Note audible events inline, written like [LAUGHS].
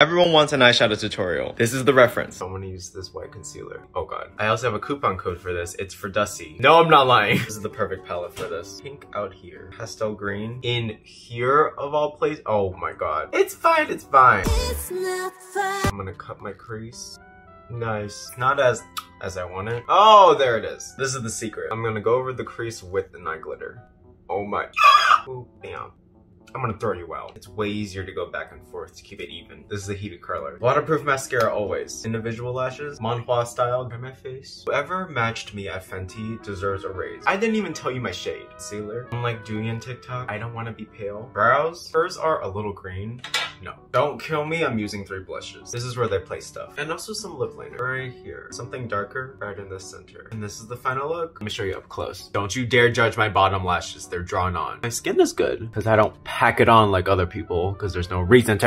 Everyone wants an eyeshadow tutorial. This is the reference. I'm gonna use this white concealer. Oh god. I also have a coupon code for this. It's for Dusty. No, I'm not lying. [LAUGHS] This is the perfect palette for this. Pink out here. Pastel green in here of all places. Oh my god. It's fine, it's fine. It's I'm gonna cut my crease. Nice. Not as as I want it. Oh, there it is. This is the secret. I'm gonna go over the crease with the night glitter. Oh my. [GASPS] Ooh, bam. I'm gonna throw you out. It's way easier to go back and forth to keep it even. This is a heated curler. Waterproof mascara always. Individual lashes, Manhua style, by my face. Whoever matched me at Fenty deserves a raise. I didn't even tell you my shade. Concealer. I'm like doing in TikTok. I don't want to be pale. Brows. Hers are a little green. No. Don't kill me, I'm using three blushes. This is where they place stuff. And also some lip liner. Right here. Something darker right in the center. And this is the final look. Let me show you up close. Don't you dare judge my bottom lashes. They're drawn on. My skin is good because I don't pack it on like other people because there's no reason to.